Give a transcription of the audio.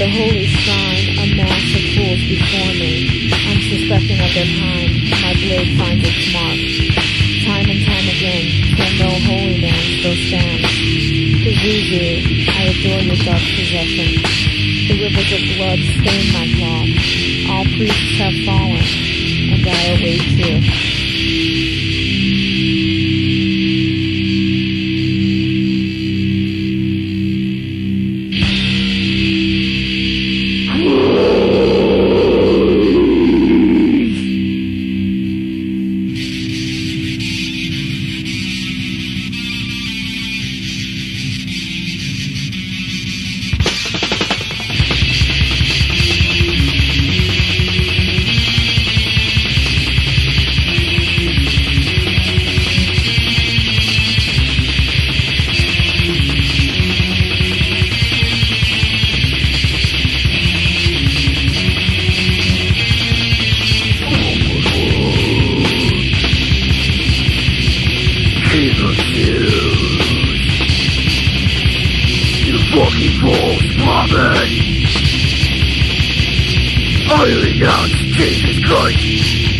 the holy shrine, a mass of fools before me. Unsuspecting of their kind, my blade finds its mark. Time and time again, till no holy man still stands. Pazuzu, I adore your dark possession. The rivers of blood stain my cloth. Fucking false prophet Only knows Jesus Christ